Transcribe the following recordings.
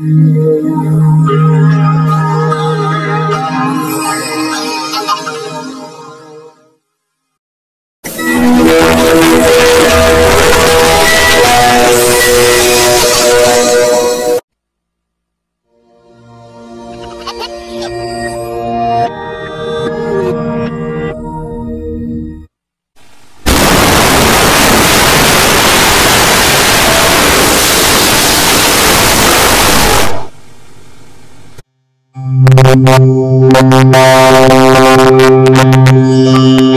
Thank. Thank you.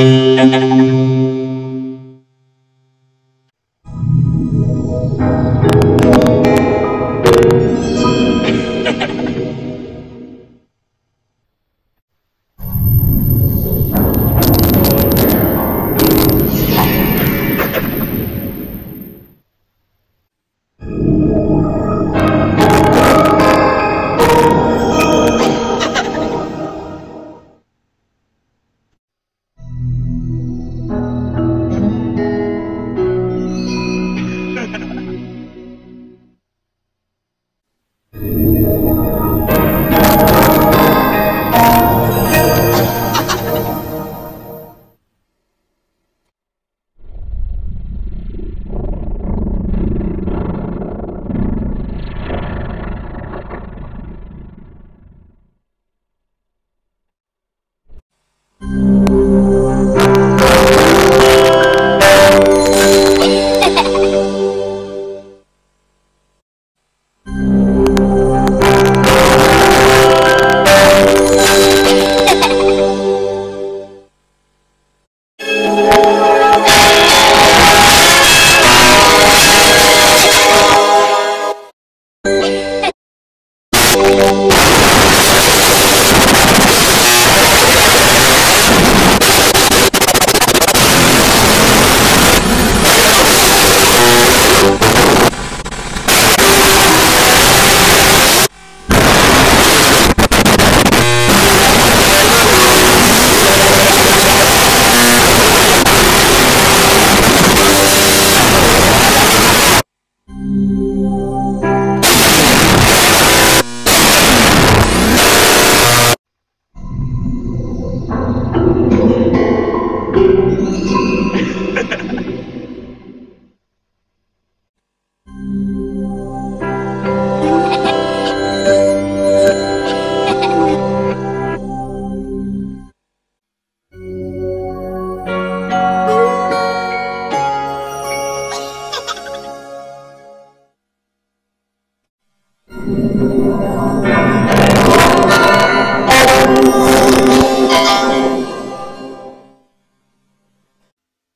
Thank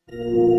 you.